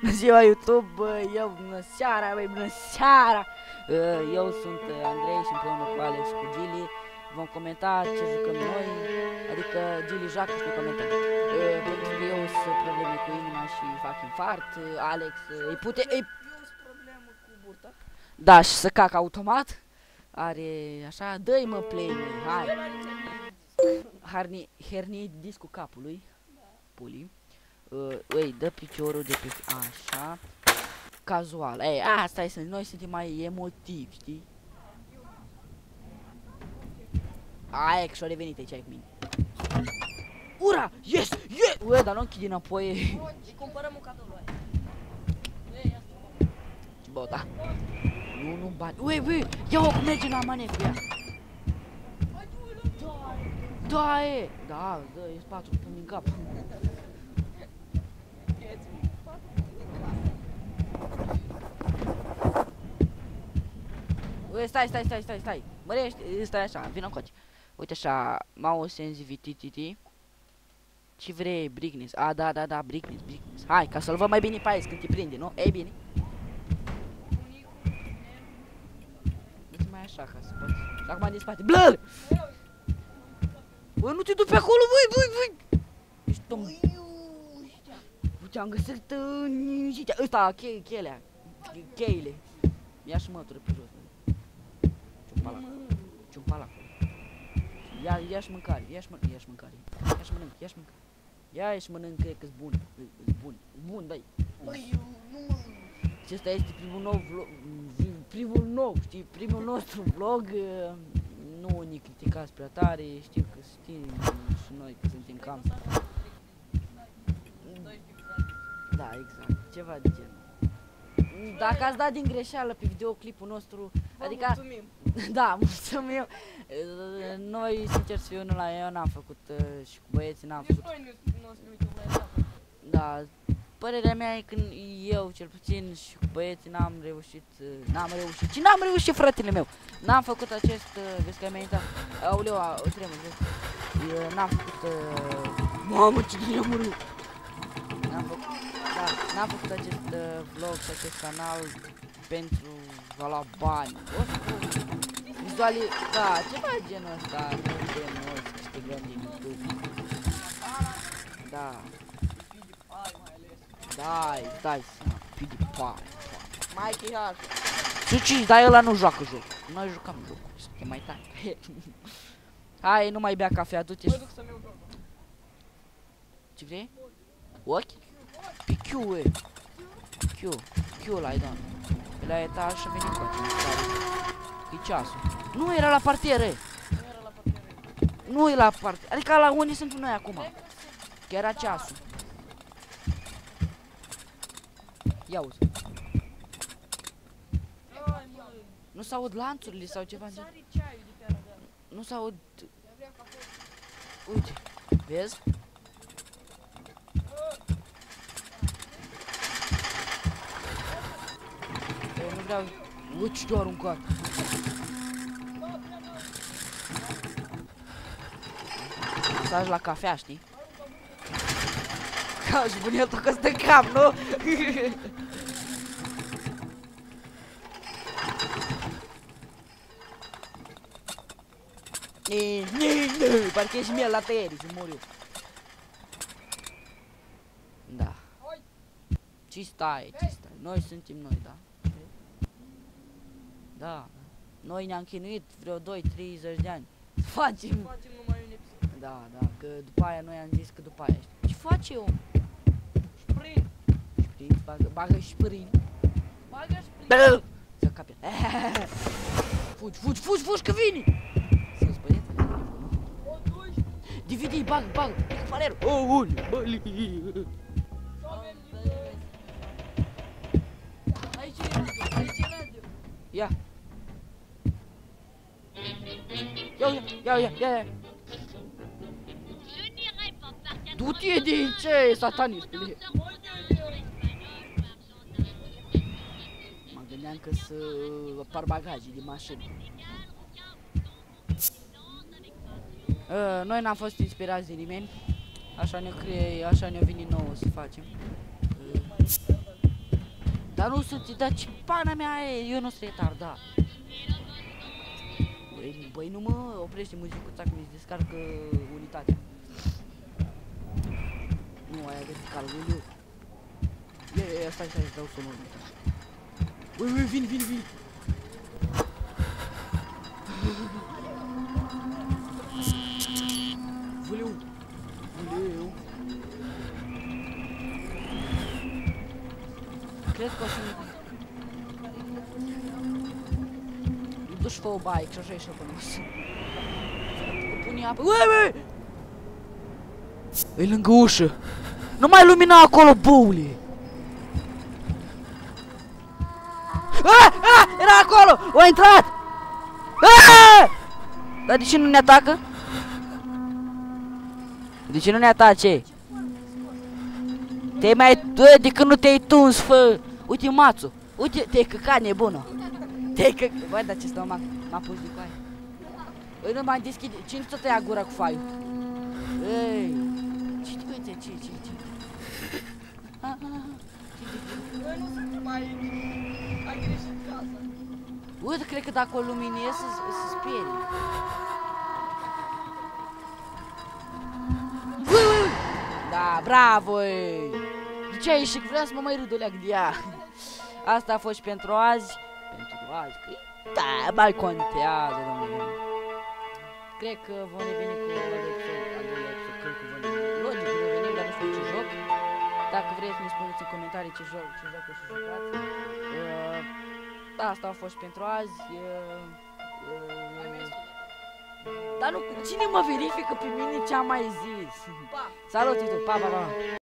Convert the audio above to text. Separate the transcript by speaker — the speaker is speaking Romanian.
Speaker 1: Bună ziua YouTube, bă, eu bună seara, băi, bună seara! Uh, Eu sunt uh, Andrei și împreună cu Alex și cu Gili. Vom comenta ce jucăm noi Adică Gili joacă și noi comentăm Uh, Pentru că eu sunt probleme cu inima și fac infart Uh, Alex uh, îi pute, îi...
Speaker 2: Eu sunt problemă cu burta.
Speaker 1: Da, și să cac automat. Are așa, dă-i mă play mă, hai. Harni, hernie discul capului. Puli uh, Îi dă piciorul de pe așa. Cazual, ei, asta e, noi suntem mai emotivi, știi? Aia că și-a revenit aici cu mine. Ura! Yes! Yes! Ue, dar nu închide înapoi.
Speaker 2: Și cumpărăm un cadou lui.
Speaker 1: Bă, da. Nu, nu bani. Ue, ue, ia-o cum merge la mane cu ea Da, e Da, dă, e spatul pun din cap stai, stai, stai, stai, stai. Mărește, stai așa, vină coace Uite așa, mouse sensitivity. Ce vrei, Brignis? A, da, da, da, Brignis, Brignis Hai, ca să-l văd mai bine pe aici când te prinde, nu? Ei, bine. Dă-ți mai așa ca să poți Și acum din spate, blă! Bă, nu te du pe acolo, băi, băi, băi! Ești tom... Uite, am găsit uh, niște... Ăsta, che chelea Cheile. Ia și mătură pe jos Ciumpala Ciumpala Ia, ia și mâncare, ia și, mă, ia și mâncare. Ia și mănânc, ia și mâncare. Ia și mănâncă că-s bun, e bun, bun, dai.
Speaker 2: Băi, eu nu mă...
Speaker 1: Acesta este primul nou vlog, primul nou, știi, primul nostru vlog uh, Nu ne criticați prea tare, știu că știm și noi că suntem cam Da, exact, ceva de genul. Dacă ați dat din greșeală pe videoclipul nostru
Speaker 2: Vă
Speaker 1: Adică,
Speaker 2: mulțumim.
Speaker 1: da, mulțumim Uh, Noi, sincer să fiu, nu la eu n-am făcut uh, și cu băieții n-am
Speaker 2: Nici
Speaker 1: făcut
Speaker 2: noi nu, nu o să ne uităm la etapă.
Speaker 1: Da, părerea mea e că eu, cel puțin, și cu băieții n-am reușit, uh, n-am reușit, și n-am reușit, fratele meu. N-am făcut acest, uh, vezi că ai meritat, auleu, a, o tremur, vezi, Eu n-am făcut, uh, mamă, ce bine am murit. N-am făcut, da, n-am făcut acest uh, vlog și acest canal pentru a lua bani. O să vizuali, da, ceva genul ăsta, nu de noi să câștigăm din YouTube. Da. Dai, dai seama, PewDiePie.
Speaker 2: Mikey Hart.
Speaker 1: Suci, dar ăla nu joacă joc. Noi jucăm jocul, suntem mai tari. Hai, nu mai bea cafea, du-te
Speaker 2: Mă
Speaker 1: și...
Speaker 2: duc să-mi iau joc.
Speaker 1: Ce vrei? Ochi? Pe Q, e. Q, Q l-ai dat. La etaj și a venit cu E ceasul. Nu era la partiere.
Speaker 2: Nu era la partere.
Speaker 1: Nu e la parte. Adică la unde suntem noi acum. Că era ceasul. Ia uzi.
Speaker 2: Ai, mă.
Speaker 1: Nu s-aud lanțurile sau ceva de...
Speaker 2: Sari ceaiul de pe aragare.
Speaker 1: Nu s-aud...
Speaker 2: Eu vreau cafea.
Speaker 1: Uite. Vezi? Eu nu vreau... Uite ce aruncat. Să la cafea, știi? Ca și bun el tocă de cap, nu? Ni, ni, ni, parcă ești miel la tăieri, să mor eu. Da. Ce stai, ce stai? Noi suntem noi, da? Da. Noi ne-am chinuit vreo 2-30 de ani. Facem.
Speaker 2: Facem numai un episod.
Speaker 1: Da, da, că după aia noi am zis că după aia știi. Ce face eu?
Speaker 2: Sprint.
Speaker 1: Știi, bagă, bagă și pârin.
Speaker 2: Bagă sprint.
Speaker 1: Bă! Să cape. Fugi, fugi, fugi, fugi, că vine! Sus, băietele.
Speaker 2: O duci.
Speaker 1: DVD, bag, bag, pic faler. Oh, ui, băli.
Speaker 2: Avem nivel. Aici e radio. Aici e radio.
Speaker 1: Ia. Ia, ia, ia, ia, ia. Du-te de ce, satanistule? Mă gândeam că să apar bagaje de mașină. Uh, noi n-am fost inspirați de nimeni. Așa ne cre, așa ne-a venit nouă să facem. Uh, Dar nu sunt, dar ce pana mea e, eu nu sunt retardat. Băi, băi, nu mă oprește muzicuța că mi-ți descarcă unitatea. Nu, aia verticală, ui, Ia, ia, ia, stai, stai, îți dau sonul. Ui, ui, vin, vin, vin. Vuleu. Vuleu. Cred că o să Duci fă o baie, și așa e și până O pune apă. Ui, ui! E lângă ușă. Nu mai lumina acolo, boule! Ah, ah, era acolo! O intrat! Ah! Dar de ce nu ne atacă? De ce nu ne atace? Te-ai mai... Bă, de când nu te-ai tuns, fă! Uite mațul! Uite, te-ai căcat nebună! Te-ai căcat... Băi, dar ce stau m-a m-a pus de coaie. Băi, nu mai deschide... Cine ți-o tăia gura cu faiul? Ei! Ce te uite, ce, ce, ce? Ah, ah, ah.
Speaker 2: Noi nu suntem aici. Ai greșit casa.
Speaker 1: Uite, cred că dacă o luminez să se sperie. Ui, ui, ui. Da, bravo! ei. De ce ai ieșit? Vreau să mă mai râd o leac de ea. Asta a fost și pentru azi. Pentru azi, că da, mai contează, domnule. Cred că vom reveni cu Dacă vreți să ne spuneți în comentarii ce joc, ce joc o să jucați. Uh, asta a fost pentru azi. Uh, uh, dar nu, cine mă verifică pe mine ce am mai zis?
Speaker 2: Pa!
Speaker 1: Salut, Titu, pa, pa, pa.